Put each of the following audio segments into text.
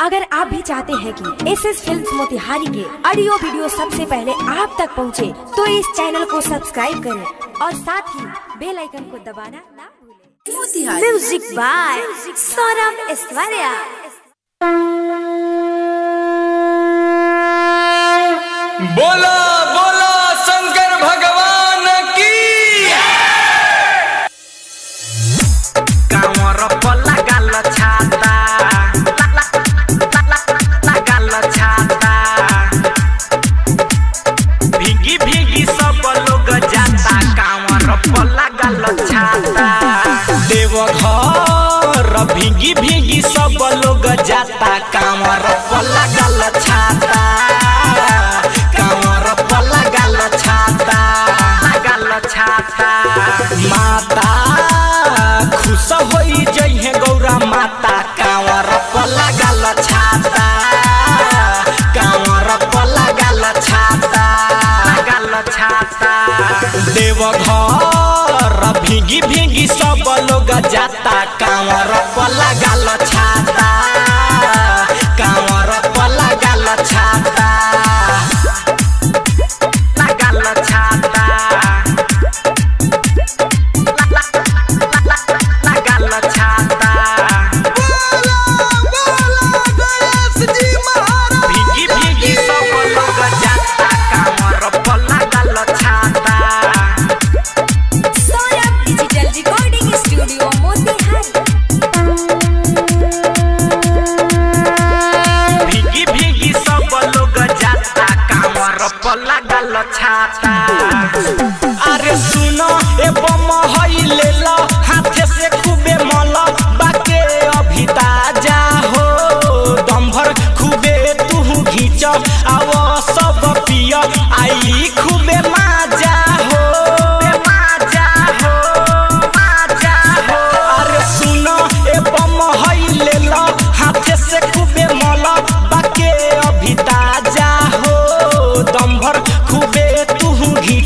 अगर आप भी चाहते हैं कि एस एस फ़िल्म मोतिहारी के ऑडियो वीडियो सबसे पहले आप तक पहुँचे, तो इस चैनल को सब्सक्राइब करें और साथ ही बेल आइकन को दबाना ना भूलें। म्यूज़िक बाय सौरभ ऐश्वर्या बोलो। भीगी भीगी सब लोग जाता कामर। पल्ला गाल देवघर भीगी भीगी सब लोग जाता कांवर पल्ला गाल छाता। कांवर पल्ला गाल छाता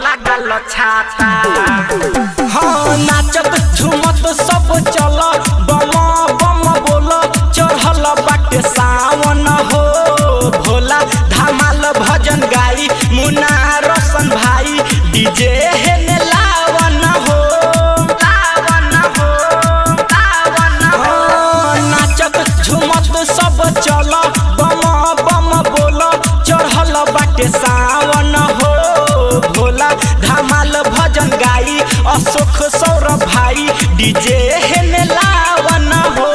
पल्ला छाता धमाल भजन गाई, अशोक सौरभ भाई, डीजे हेने लावन हो।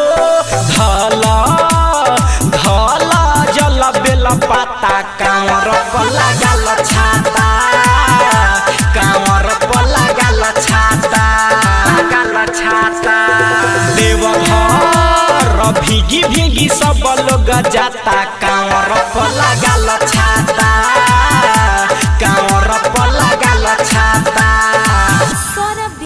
धल धल, जल बेल पाता, कांवर पल्ला गाल छाता। कांवर पल्ला गाल छाता गाल छाता। देवघर भीगी भीगी सब लोग जाता, कांवर पल्ला गाल